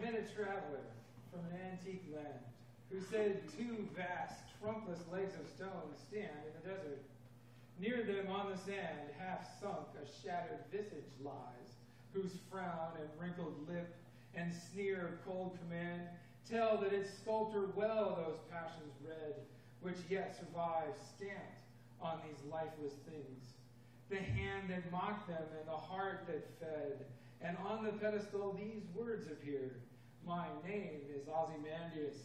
met a traveler from an antique land who said two vast, trunkless legs of stone stand in the desert. Near them on the sand, half sunk, a shattered visage lies, whose frown and wrinkled lip and sneer of cold command tell that its sculptor well those passions read, which yet survive stamped on these lifeless things. The hand that mocked them and the heart that fed, and on the pedestal these words appeared. My name is Ozymandias,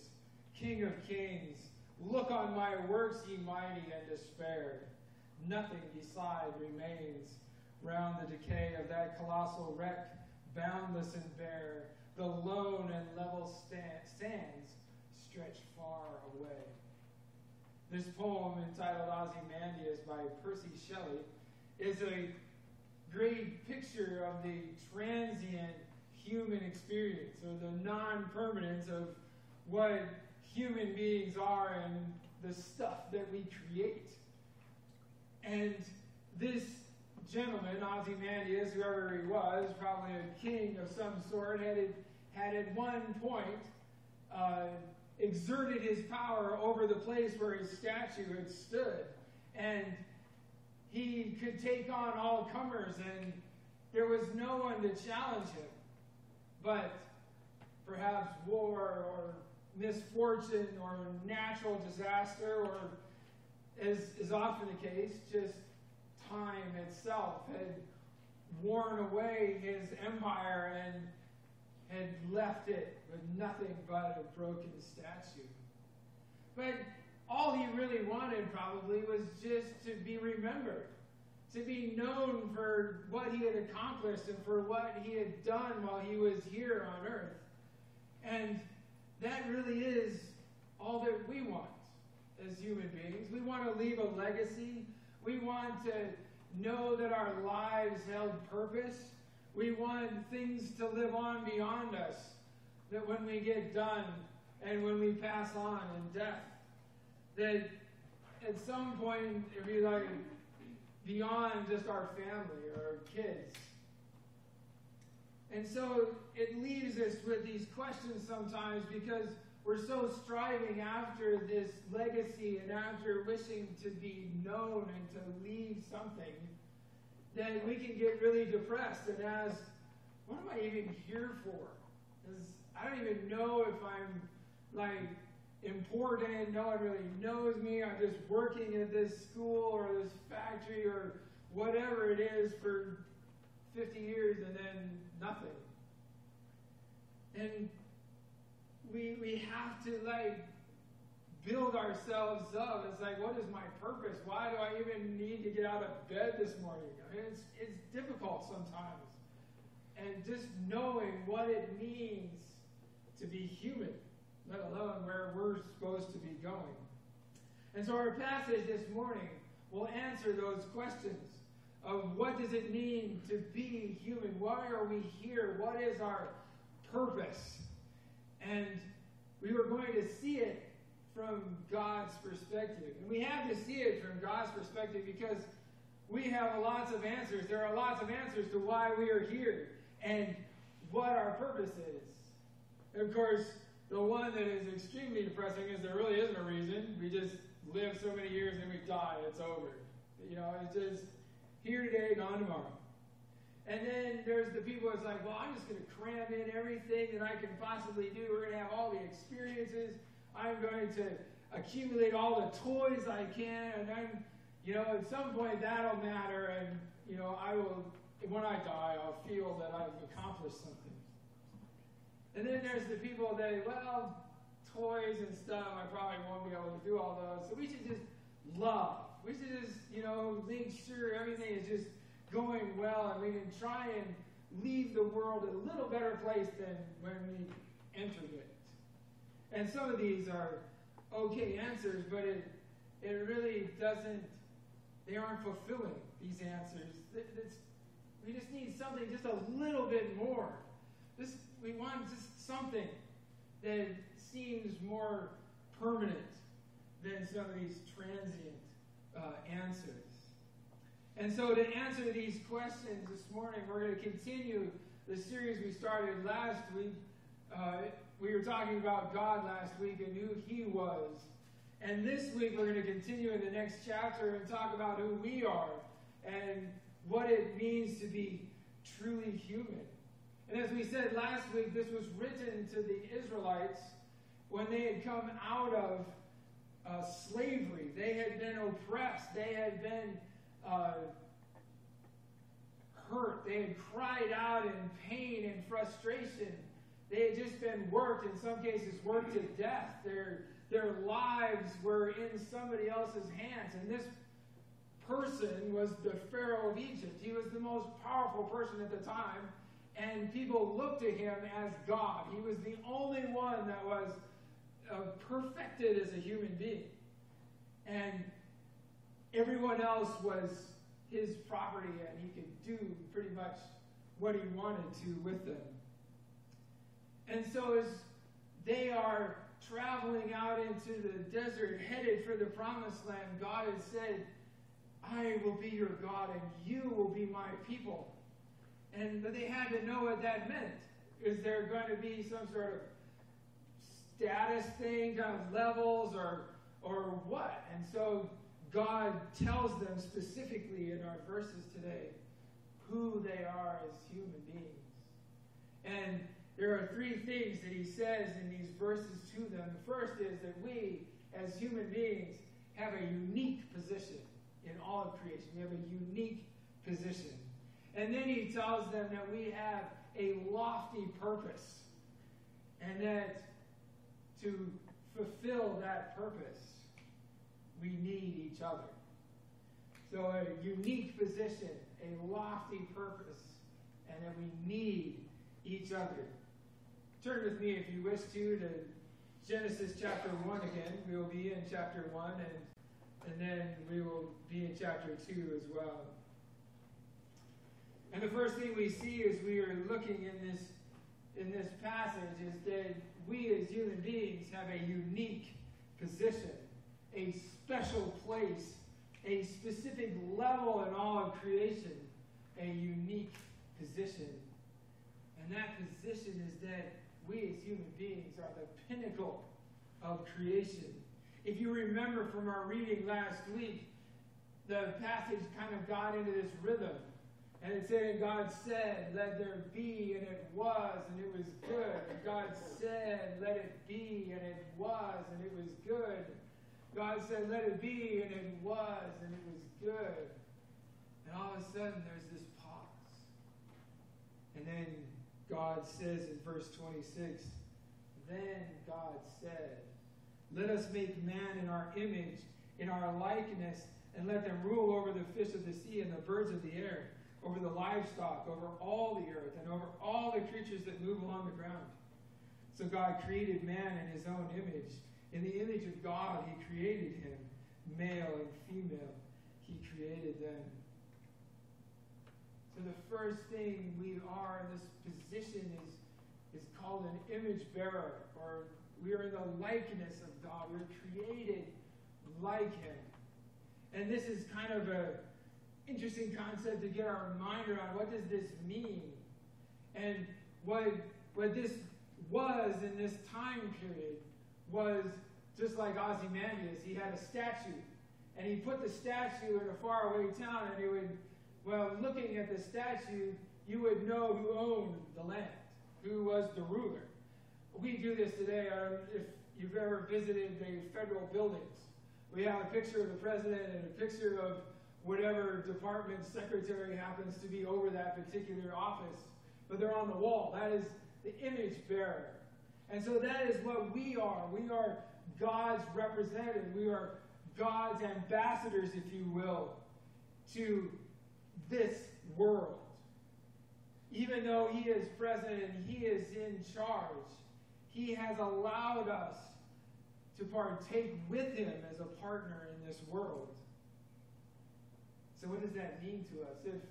King of kings. Look on my works, ye mighty, and despair. Nothing beside remains round the decay of that colossal wreck, boundless and bare. The lone and level sands stretch far away. This poem, entitled Ozymandias by Percy Shelley, is a great picture of the transient human experience or the non permanence of what human beings are and the stuff that we create. And this gentleman, Ozymandias, whoever he was, probably a king of some sort, had, had at one point uh, exerted his power over the place where his statue had stood. And he could take on all comers, and there was no one to challenge him. But perhaps war or misfortune or natural disaster, or as is often the case, just time itself had worn away his empire and had left it with nothing but a broken statue. But all he really wanted probably was just to be remembered, to be known for what he had accomplished and for what he had done while he was here on earth. And that really is all that we want as human beings. We want to leave a legacy. We want to know that our lives held purpose. We want things to live on beyond us, that when we get done and when we pass on in death, that at some point it'd be like beyond just our family or our kids. And so it leaves us with these questions sometimes because we're so striving after this legacy and after wishing to be known and to leave something that we can get really depressed and ask, what am I even here for? Because I don't even know if I'm like important. No one really knows me. I'm just working at this school or this factory or whatever it is for 50 years and then nothing. And we, we have to like build ourselves up. It's like, what is my purpose? Why do I even need to get out of bed this morning? I mean, it's, it's difficult sometimes. And just knowing what it means to be human let alone where we're supposed to be going. And so our passage this morning will answer those questions of what does it mean to be human? Why are we here? What is our purpose? And we were going to see it from God's perspective. And we have to see it from God's perspective because we have lots of answers. There are lots of answers to why we are here and what our purpose is. And of course, the one that is extremely depressing is there really isn't a reason. We just live so many years and we die. It's over. You know, it's just here today, gone tomorrow. And then there's the people that's like, well, I'm just going to cram in everything that I can possibly do. We're going to have all the experiences. I'm going to accumulate all the toys I can. And then, you know, at some point that'll matter. And, you know, I will, when I die, I'll feel that I've accomplished something. And then there's the people that, well, toys and stuff, I probably won't be able to do all those. So we should just love. We should just, you know, make sure everything is just going well and we can try and leave the world a little better place than when we entered it. And some of these are okay answers, but it, it really doesn't, they aren't fulfilling these answers. It's, we just need something just a little bit more. This we want just something that seems more permanent than some of these transient uh, answers. And so, to answer these questions this morning, we're going to continue the series we started last week uh, we were talking about God last week and who He was. And this week we're going to continue in the next chapter and talk about who we are and what it means to be truly human. And as we said last week, this was written to the Israelites when they had come out of uh, slavery. They had been oppressed. They had been uh, hurt. They had cried out in pain and frustration. They had just been worked, in some cases, worked to death. Their, their lives were in somebody else's hands. And this person was the Pharaoh of Egypt. He was the most powerful person at the time, and people looked to him as God. He was the only one that was uh, perfected as a human being. And everyone else was his property, and he could do pretty much what he wanted to with them. And so, as they are traveling out into the desert, headed for the promised land, God has said, I will be your God, and you will be my people. And but they had to know what that meant. Is there going to be some sort of status thing, kind of levels, or or what? And so God tells them specifically in our verses today who they are as human beings. And there are three things that he says in these verses to them. The first is that we, as human beings, have a unique position in all of creation. We have a unique position. And then he tells them that we have a lofty purpose. And that to fulfill that purpose, we need each other. So, a unique position, a lofty purpose, and that we need each other. Turn with me, if you wish to, to Genesis chapter 1 again. We will be in chapter 1, and, and then we will be in chapter 2 as well. And the first thing we see as we are looking in this, in this passage is that we as human beings have a unique position, a special place, a specific level in all of creation, a unique position. And that position is that we as human beings are the pinnacle of creation. If you remember from our reading last week, the passage kind of got into this rhythm. And it said, and God said, let there be, and it was, and it was good. God said, let it be, and it was, and it was good. God said, let it be, and it was, and it was good. And all of a sudden, there's this pause. And then God says in verse 26, Then God said, Let us make man in our image, in our likeness, and let them rule over the fish of the sea and the birds of the air, over the livestock, over all the earth, and over all the creatures that move along the ground. So God created man in his own image. In the image of God, he created him. Male and female, he created them. So the first thing we are in this position is, is called an image bearer, or we are in the likeness of God. We're created like him. And this is kind of a interesting concept to get our mind around. What does this mean? And what, what this was in this time period was just like Ozymandias. He had a statue. And he put the statue in a faraway town, and he would, well, looking at the statue, you would know who owned the land, who was the ruler. We do this today. If you've ever visited the federal buildings, we have a picture of the president and a picture of whatever department secretary happens to be over that particular office, but they're on the wall. That is the image bearer. And so that is what we are. We are God's representative. We are God's ambassadors, if you will, to this world. Even though He is present and He is in charge, He has allowed us to partake with Him as a partner in this world. So, what does that mean to us? If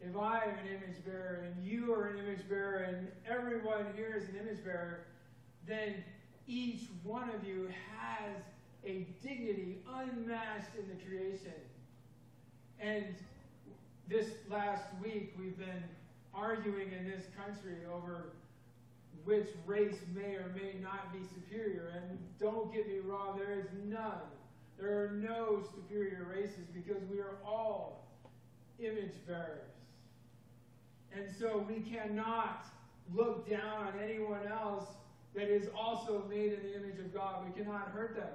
if I am an image bearer and you are an image bearer and everyone here is an image bearer, then each one of you has a dignity unmatched in the creation. And this last week, we've been arguing in this country over which race may or may not be superior. And don't get me wrong, there is none. There are no superior races because we are all image bearers. And so we cannot look down on anyone else that is also made in the image of God. We cannot hurt them.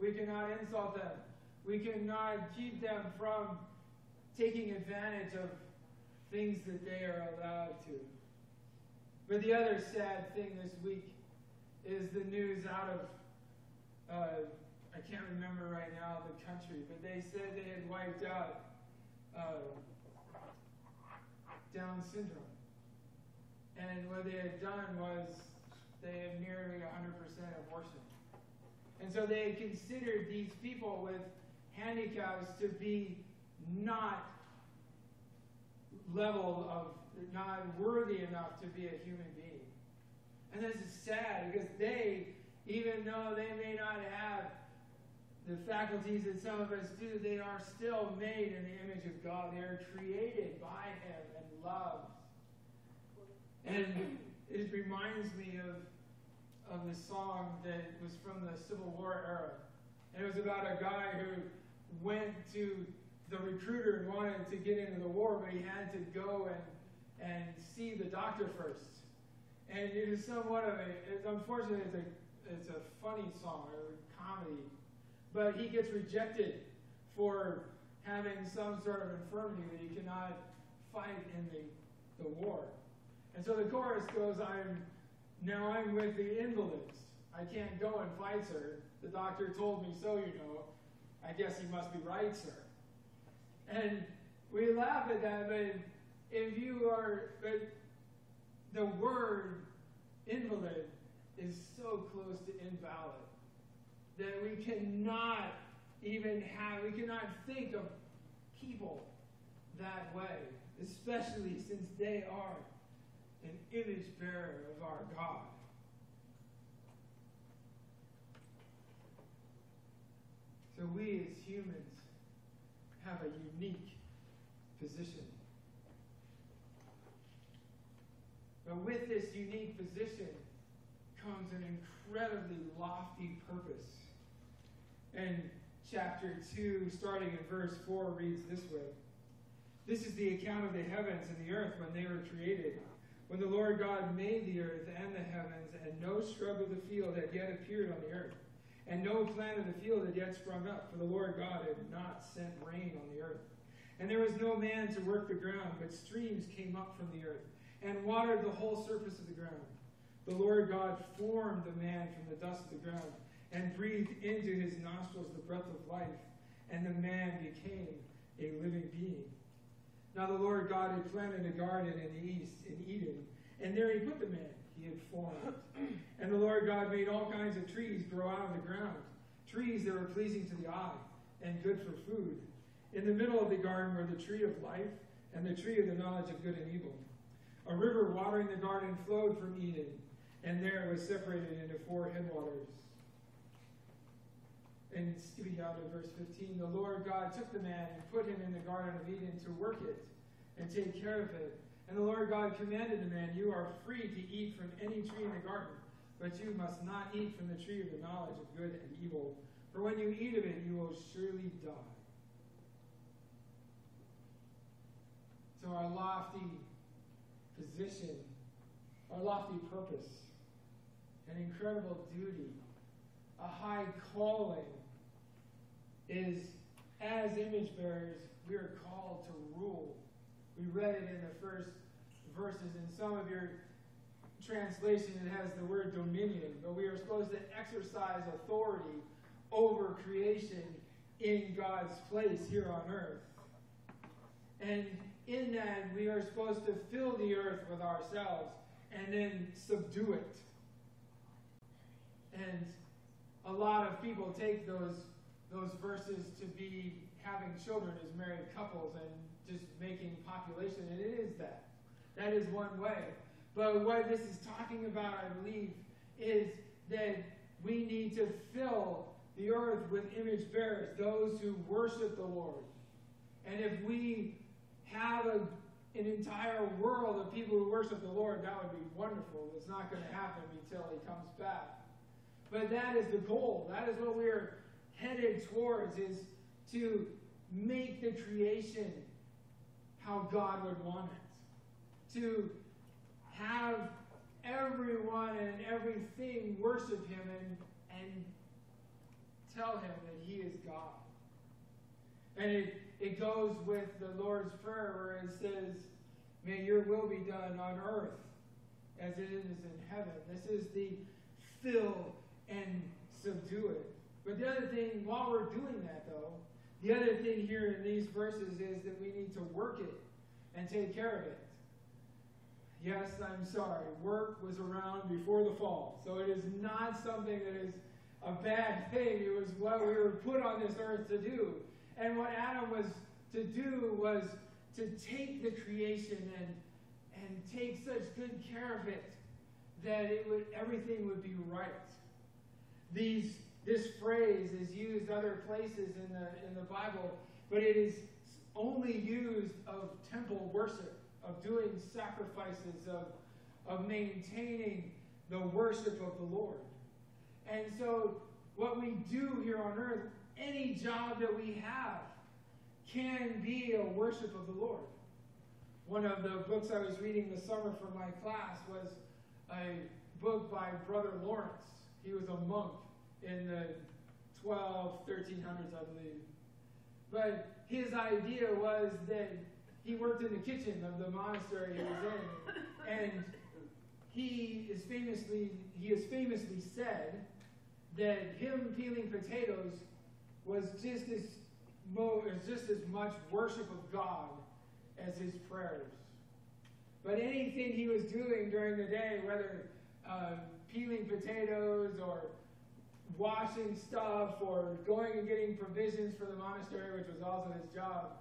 We cannot insult them. We cannot keep them from taking advantage of things that they are allowed to. But the other sad thing this week is the news out of, uh, I can't remember right now the country, but they said they had wiped out uh, Down syndrome. And what they had done was they had nearly 100% abortion. And so they had considered these people with handicaps to be not level of, not worthy enough to be a human being. And this is sad because they, even though they may not have the faculties that some of us do, they are still made in the image of God. They are created by Him and loved. And it reminds me of, of the song that was from the Civil War era. And it was about a guy who went to the recruiter and wanted to get into the war, but he had to go and, and see the doctor first. And it is somewhat of a, it's, unfortunately, it's a, it's a funny song, or a comedy. But he gets rejected for having some sort of infirmity that he cannot fight in the, the war. And so the chorus goes, I'm now I'm with the invalids. I can't go and fight, sir. The doctor told me so, you know. I guess he must be right, sir. And we laugh at that, but if you are, but the word invalid is so close to invalid that we cannot even have, we cannot think of people that way, especially since they are an image bearer of our God. So we as humans have a unique position. But with this unique position comes an incredibly lofty purpose. And chapter 2, starting in verse 4, reads this way This is the account of the heavens and the earth when they were created. When the Lord God made the earth and the heavens, and no shrub of the field had yet appeared on the earth and no plant of the field had yet sprung up, for the Lord God had not sent rain on the earth. And there was no man to work the ground, but streams came up from the earth, and watered the whole surface of the ground. The Lord God formed the man from the dust of the ground, and breathed into his nostrils the breath of life, and the man became a living being. Now the Lord God had planted a garden in the east, in Eden, and there he put the man he had formed. And the Lord God made all kinds of trees grow out of the ground, trees that were pleasing to the eye and good for food. In the middle of the garden were the tree of life and the tree of the knowledge of good and evil. A river watering the garden flowed from Eden, and there it was separated into four headwaters. And skipping down to verse 15, the Lord God took the man and put him in the Garden of Eden to work it and take care of it. And the Lord God commanded the man, You are free to eat from any tree in the garden, but you must not eat from the tree of the knowledge of good and evil, for when you eat of it, you will surely die. So, our lofty position, our lofty purpose, an incredible duty, a high calling is as image bearers, we are called to rule we read it in the first verses. In some of your translation, it has the word dominion, but we are supposed to exercise authority over creation in God's place here on earth. And in that, we are supposed to fill the earth with ourselves and then subdue it. And a lot of people take those, those verses to be having children as married couples and just making population, and it is that. That is one way. But what this is talking about, I believe, is that we need to fill the earth with image bearers, those who worship the Lord. And if we have a, an entire world of people who worship the Lord, that would be wonderful. It's not going to happen until he comes back. But that is the goal. That is what we're headed towards is to make the creation how God would want it. To have everyone and everything worship him and, and tell him that he is God. And it, it goes with the Lord's Prayer where it says, May your will be done on earth as it is in heaven. This is the fill and subdue it. But the other thing, while we're doing that though, the other thing here in these verses is that we need to work it and take care of it. Yes, I'm sorry. Work was around before the fall. So it is not something that is a bad thing. It was what we were put on this earth to do. And what Adam was to do was to take the creation and, and take such good care of it that it would everything would be right. These this phrase is used other places in the in the Bible, but it is only used of temple worship, of doing sacrifices, of, of maintaining the worship of the Lord. And so what we do here on earth, any job that we have, can be a worship of the Lord. One of the books I was reading this summer for my class was a book by Brother Lawrence. He was a monk in the 12, 1300s, I believe. But his idea was that he worked in the kitchen of the monastery he was in, and he is famously he has famously said that him peeling potatoes was just as mo- just as much worship of God as his prayers. But anything he was doing during the day, whether uh, peeling potatoes or washing stuff or going and getting provisions for the monastery, which was also his job,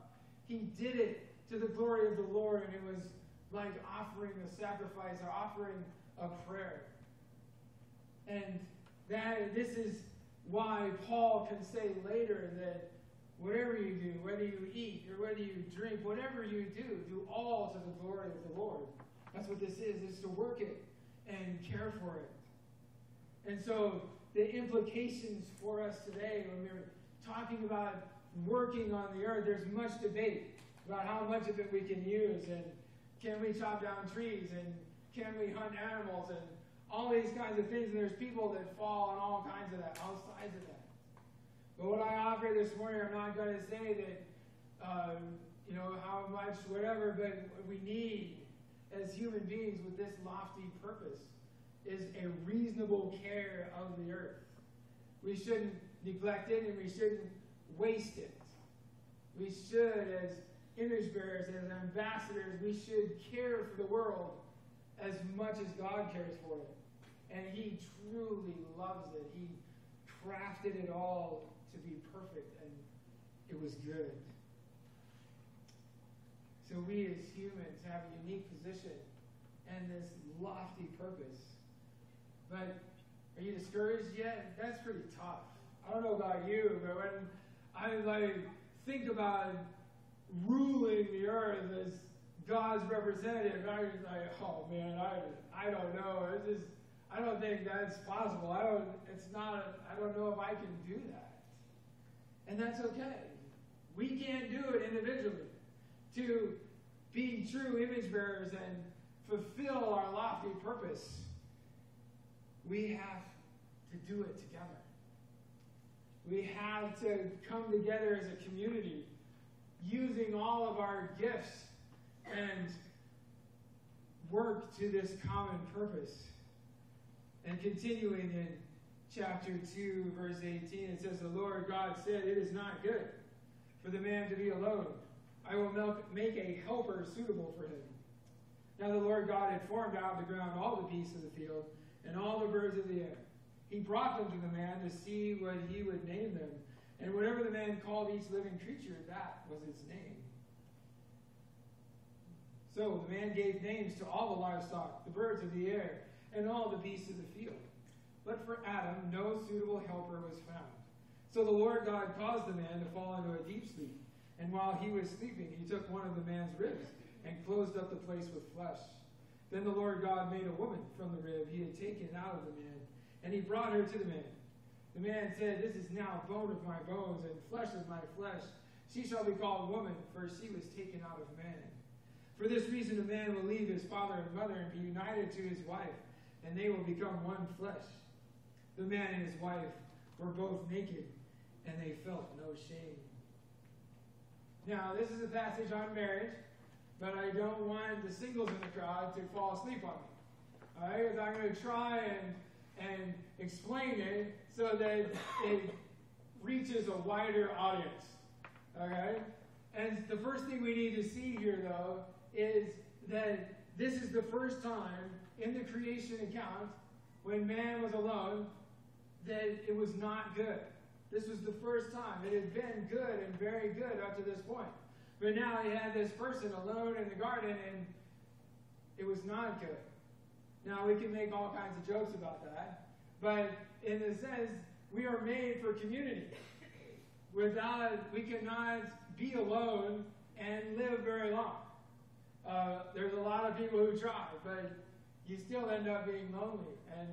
he did it to the glory of the Lord, and it was like offering a sacrifice or offering a prayer. And that this is why Paul can say later that whatever you do, whether you eat or whether you drink, whatever you do, do all to the glory of the Lord. That's what this is, is to work it and care for it. And so the implications for us today when we're talking about working on the earth, there's much debate about how much of it we can use and can we chop down trees and can we hunt animals and all these kinds of things. And there's people that fall on all kinds of that, all sides of that. But what I offer this morning, I'm not going to say that, um, you know, how much, whatever, but we need as human beings with this lofty purpose is a reasonable care of the earth. We shouldn't neglect it and we shouldn't waste it. We should, as image bearers, as ambassadors, we should care for the world as much as God cares for it. And He truly loves it. He crafted it all to be perfect, and it was good. So we as humans have a unique position and this lofty purpose. But are you discouraged yet? That's pretty tough. I don't know about you, but when I like think about ruling the earth as God's representative, I was like, oh man, I I don't know. It's just I don't think that's possible. I don't. It's not. I don't know if I can do that. And that's okay. We can't do it individually. To be true image bearers and fulfill our lofty purpose, we have to do it together. We have to come together as a community using all of our gifts and work to this common purpose. And continuing in chapter 2, verse 18, it says, The Lord God said, It is not good for the man to be alone. I will make a helper suitable for him. Now the Lord God had formed out of the ground all the beasts of the field and all the birds of the air. He brought them to the man to see what he would name them. And whatever the man called each living creature, that was its name. So the man gave names to all the livestock, the birds of the air, and all the beasts of the field. But for Adam, no suitable helper was found. So the Lord God caused the man to fall into a deep sleep. And while he was sleeping, he took one of the man's ribs and closed up the place with flesh. Then the Lord God made a woman from the rib he had taken out of the man, and he brought her to the man. The man said, This is now bone of my bones and flesh of my flesh. She shall be called woman, for she was taken out of man. For this reason, a man will leave his father and mother and be united to his wife, and they will become one flesh. The man and his wife were both naked, and they felt no shame. Now, this is a passage on marriage, but I don't want the singles in the crowd to fall asleep on me. All right? I'm going to try and, and explain it so that it reaches a wider audience. Okay? And the first thing we need to see here, though, is that this is the first time in the creation account when man was alone that it was not good. This was the first time. It had been good and very good up to this point. But now he had this person alone in the garden and it was not good. Now we can make all kinds of jokes about that. But in a sense, we are made for community. Without, we cannot be alone and live very long. Uh, there's a lot of people who try, but you still end up being lonely and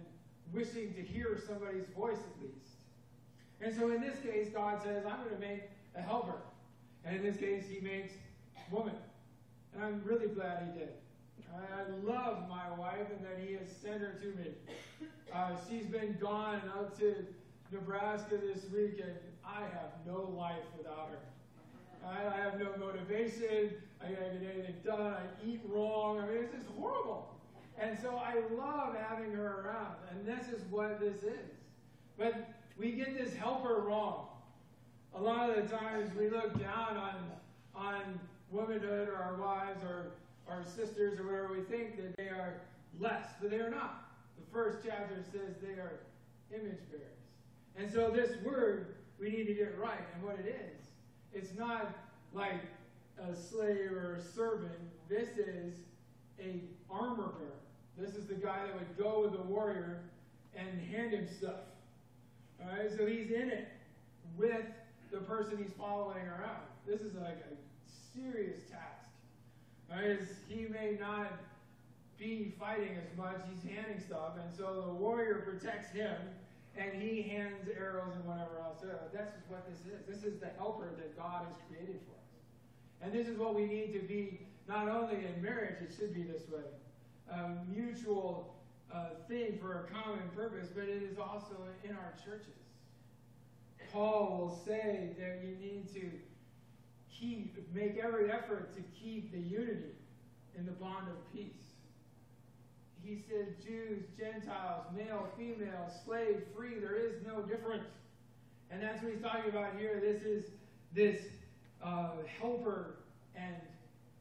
wishing to hear somebody's voice at least. And so in this case, God says, I'm going to make a helper. And in this case, he makes woman. And I'm really glad he did. I love my wife and that he has sent her to me. Uh, she's been gone up to Nebraska this week, and I have no life without her. I, I have no motivation. I can't get anything done. I eat wrong. I mean, it's just horrible. And so I love having her around. And this is what this is. But we get this helper wrong. A lot of the times we look down on, on womanhood or our wives or our sisters or whatever. We think that they are less, but they are not. The first chapter says they are image bearers. And so this word we need to get right. And what it is, it's not like a slave or a servant. This is a armor bearer. This is the guy that would go with the warrior and hand him stuff. All right, so he's in it with the person he's following around. This is like a serious task. Right? He may not be fighting as much, he's handing stuff, and so the warrior protects him, and he hands arrows and whatever else. That's what this is. This is the helper that God has created for us. And this is what we need to be, not only in marriage, it should be this way. A mutual uh, thing for a common purpose, but it is also in our churches. Paul will say that you need to keep, make every effort to keep the unity in the bond of peace. He said, Jews, Gentiles, male, female, slave, free, there is no difference. And that's what he's talking about here. This is this uh, helper and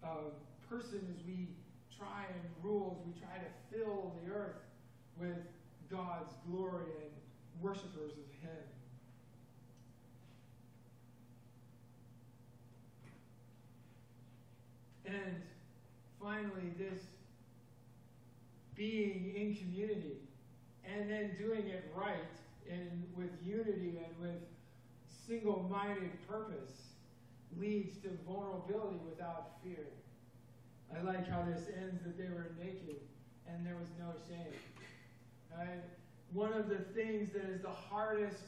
uh, person as we try and rule, as we try to fill the earth with God's glory and worshipers of Him. And finally, this being in community and then doing it right and with unity and with single minded purpose leads to vulnerability without fear. I like how this ends that they were naked and there was no shame. Right? One of the things that is the hardest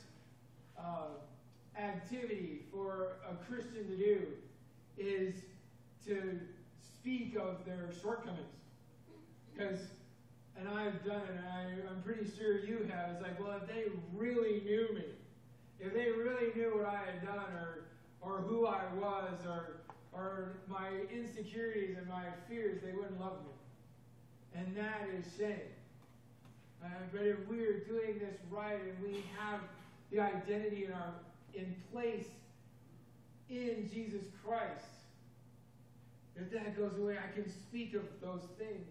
uh, activity for a Christian to do is to speak of their shortcomings. Because, and I've done it, and I, I'm pretty sure you have. It's like, well, if they really knew me, if they really knew what I had done, or or who I was, or or my insecurities and my fears, they wouldn't love me. And that is shame. Uh, but if we are doing this right and we have the identity in our in place in Jesus Christ, if that goes away, I can speak of those things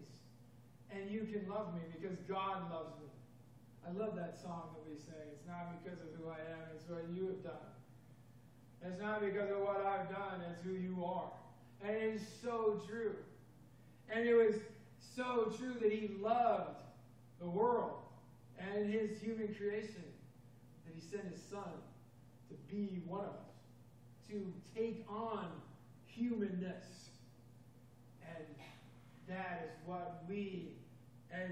and you can love me because God loves me. I love that song that we sing. It's not because of who I am, it's what you have done. It's not because of what I've done, it's who you are. And it is so true. And it was so true that he loved the world and his human creation that he sent his son to be one of us, to take on humanness that is what we as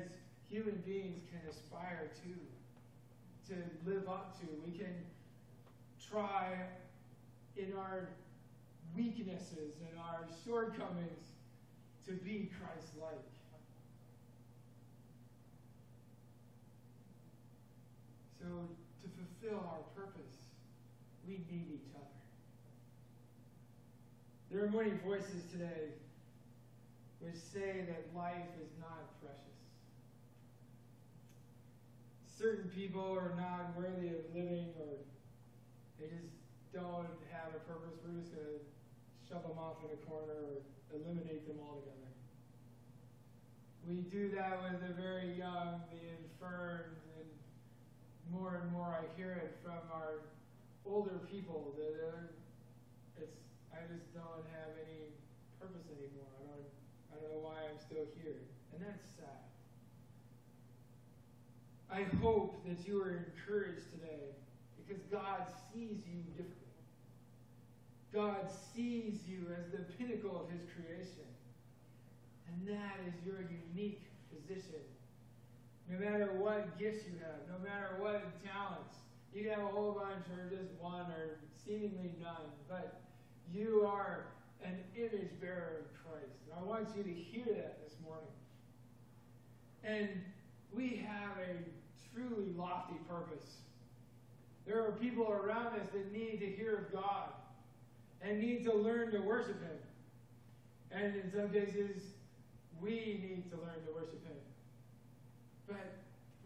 human beings can aspire to, to live up to. We can try in our weaknesses and our shortcomings to be Christ like. So, to fulfill our purpose, we need each other. There are many voices today which say that life is not precious. Certain people are not worthy of living or they just don't have a purpose. We're just going to shove them off in a corner or eliminate them altogether. We do that with the very young, the infirm, and more and more I hear it from our older people that uh, it's I just don't have any purpose anymore. I don't, I don't know why I'm still here. And that's sad. I hope that you are encouraged today because God sees you differently. God sees you as the pinnacle of his creation. And that is your unique position. No matter what gifts you have, no matter what talents, you can have a whole bunch or just one or seemingly none, but you are an image bearer of Christ. And I want you to hear that this morning. And we have a truly lofty purpose. There are people around us that need to hear of God and need to learn to worship Him. And in some cases, we need to learn to worship Him. But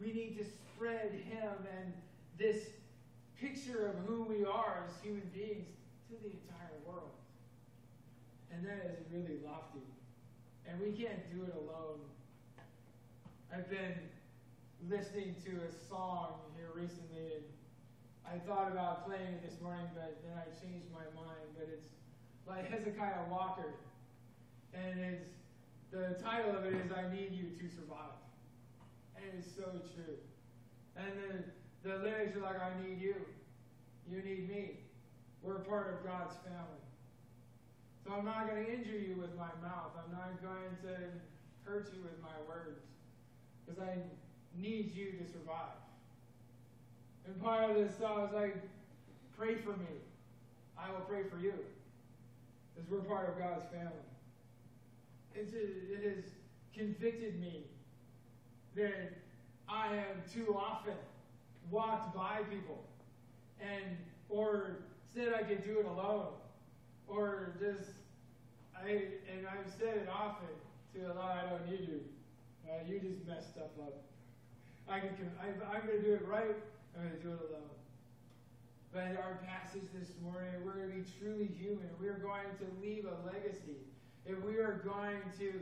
we need to spread Him and this picture of who we are as human beings to the entire world. And that is really lofty. And we can't do it alone. I've been listening to a song here recently, and I thought about playing it this morning, but then I changed my mind. But it's by Hezekiah Walker. And it's the title of it is I Need You to Survive. And it's so true. And the, the lyrics are like, I need you. You need me. We're part of God's family. So I'm not going to injure you with my mouth. I'm not going to hurt you with my words. Because I need you to survive. And part of this song is like, pray for me. I will pray for you. Because we're part of God's family. It's, it has convicted me that I have too often walked by people and or said I could do it alone, or just I and I've said it often to Allah, I don't need you. Uh, you just messed stuff up. I can, I, I'm going to do it right. I'm going to do it alone. But our passage this morning, we're going to be truly human. We're going to leave a legacy. If we are going to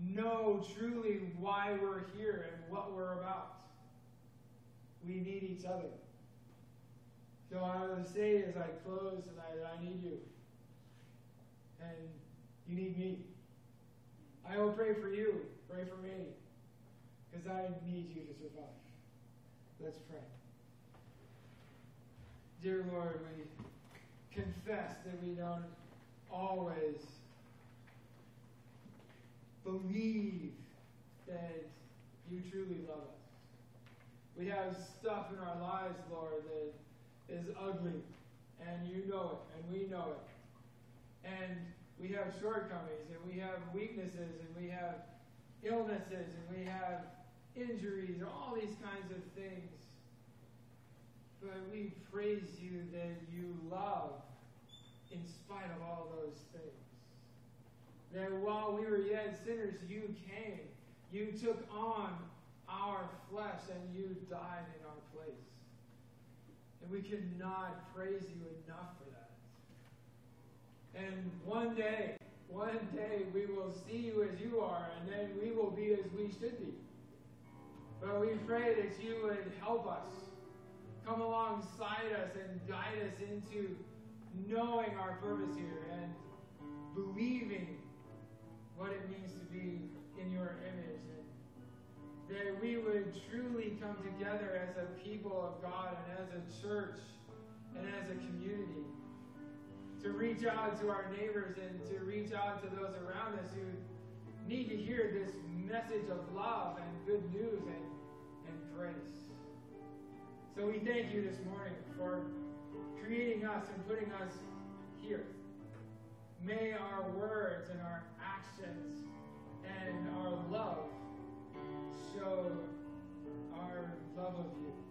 know truly why we're here and what we're about, we need each other. So I would say as I close tonight, I need you. And you need me. I will pray for you. Pray for me. Because I need you to survive. Let's pray. Dear Lord, we confess that we don't always believe that you truly love us. We have stuff in our lives, Lord, that is ugly, and you know it, and we know it. And we have shortcomings, and we have weaknesses, and we have illnesses, and we have injuries, and all these kinds of things. But we praise you that you love in spite of all those things. That while we were yet sinners, you came. You took on our flesh and you died in our place. And we cannot praise you enough. And one day, one day we will see you as you are, and then we will be as we should be. But we pray that you would help us, come alongside us, and guide us into knowing our purpose here and believing what it means to be in your image And that we would truly come together as a people of God and as a church and as a community to reach out to our neighbors and to reach out to those around us who need to hear this message of love and good news and, and grace. So we thank you this morning for creating us and putting us here. May our words and our actions and our love show our love of you.